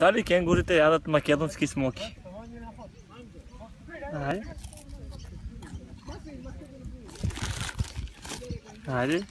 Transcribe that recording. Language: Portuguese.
Dali kenguru te adat makedonski smoki. Hadi. Hadi.